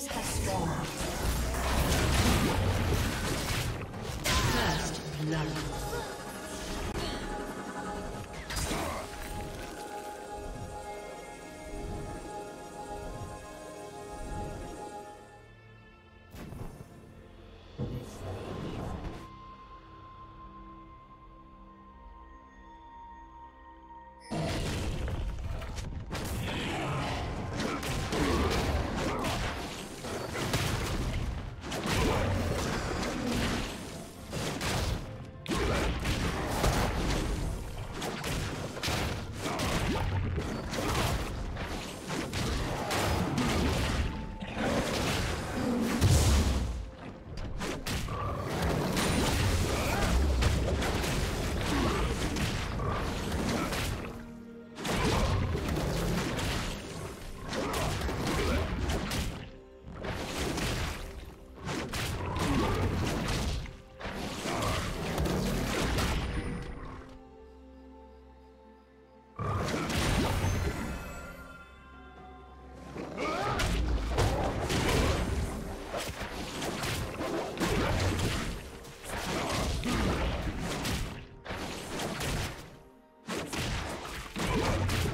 Minions have spawned. First blood. Let's go.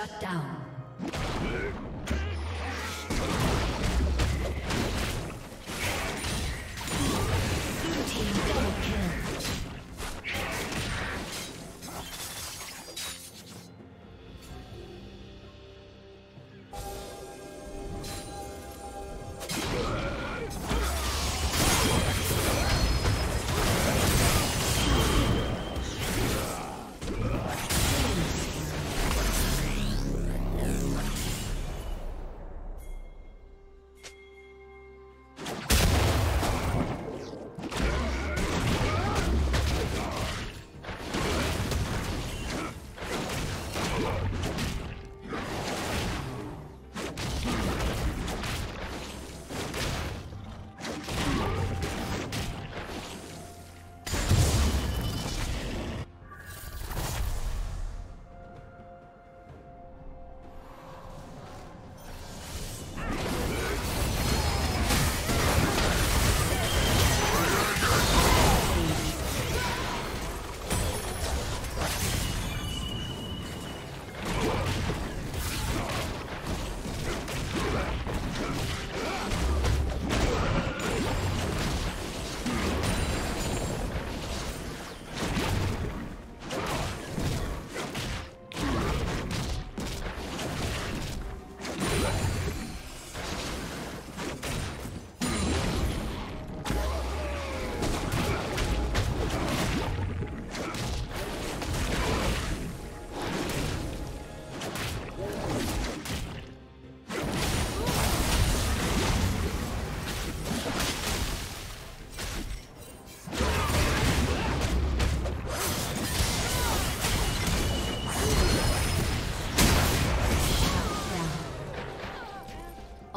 Shut down.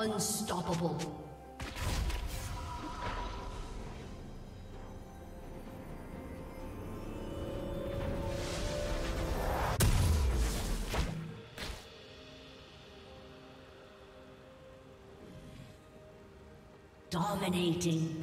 Unstoppable. Dominating.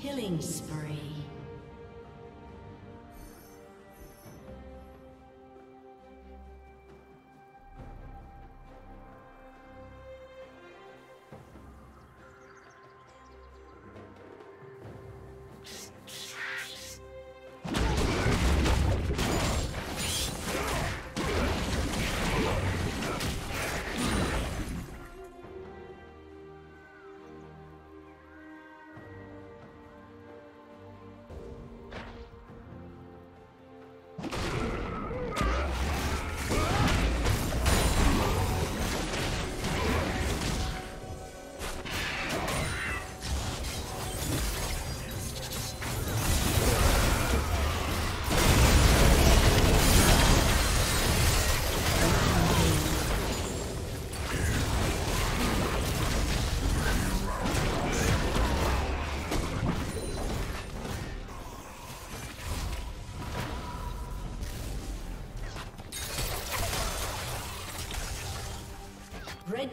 Killing spree.